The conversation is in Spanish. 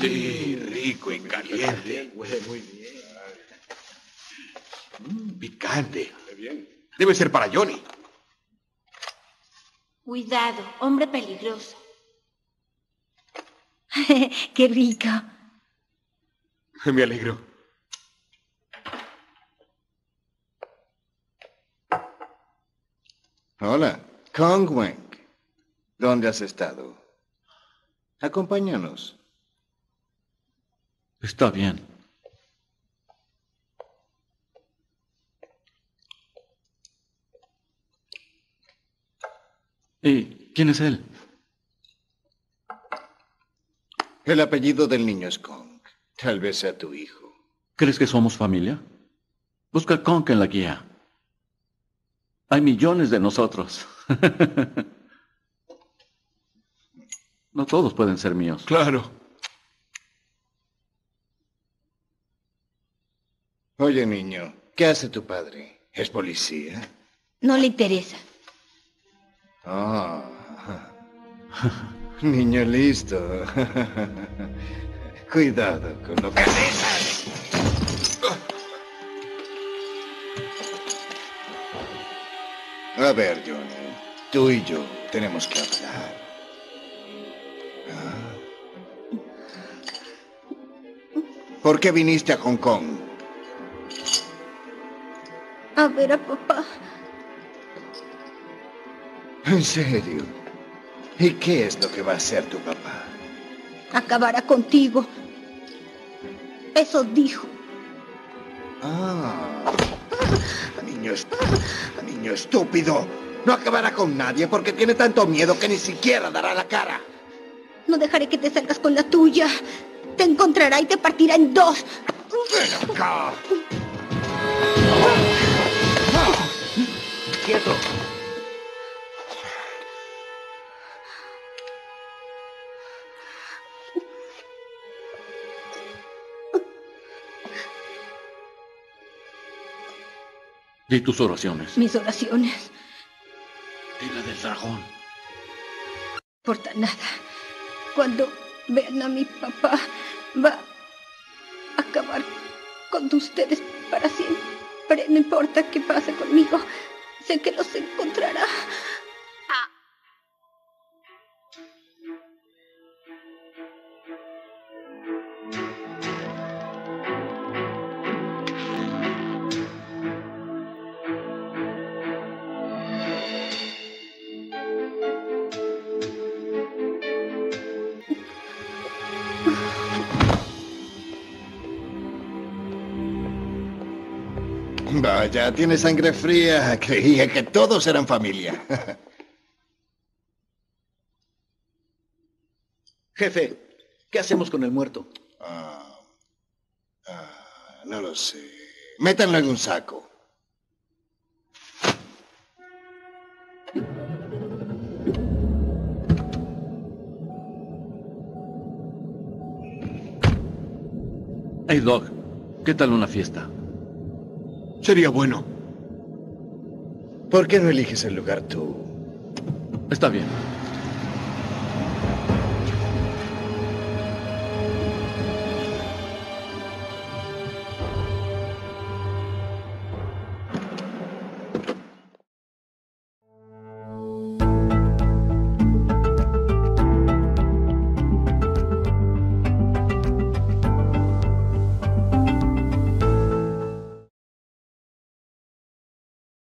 Sí, rico y caliente. Huele muy bien. Mm, picante. Debe ser para Johnny. Cuidado, hombre peligroso. Qué rico. Me alegro. Hola, Kong Wang. ¿Dónde has estado? Acompáñanos. Está bien. ¿Y quién es él? El apellido del niño es Kong. Tal vez sea tu hijo. ¿Crees que somos familia? Busca Conk en la guía. Hay millones de nosotros. no todos pueden ser míos. Claro. Oye, niño, ¿qué hace tu padre? ¿Es policía? No le interesa. Ah. Niño listo. Cuidado con lo que dices. A ver, Johnny. Tú y yo tenemos que hablar. Ah. ¿Por qué viniste a Hong Kong? A ver a papá. ¿En serio? ¿Y qué es lo que va a hacer tu papá? Acabará contigo. Eso dijo. Ah. Niño, niño estúpido. No acabará con nadie porque tiene tanto miedo que ni siquiera dará la cara. No dejaré que te salgas con la tuya. Te encontrará y te partirá en dos. Ven acá. Quieto. Di tus oraciones. Mis oraciones. Di la del dragón. Por tan nada. Cuando vean a mi papá, va a acabar con ustedes para siempre. No importa qué pase conmigo. Sé que los encontrará. Vaya, tiene sangre fría. Creía que todos eran familia. Jefe, ¿qué hacemos con el muerto? Ah, ah, no lo sé. Métanlo en un saco. Hey, Doc, ¿qué tal una fiesta? Sería bueno. ¿Por qué no eliges el lugar tú? Está bien.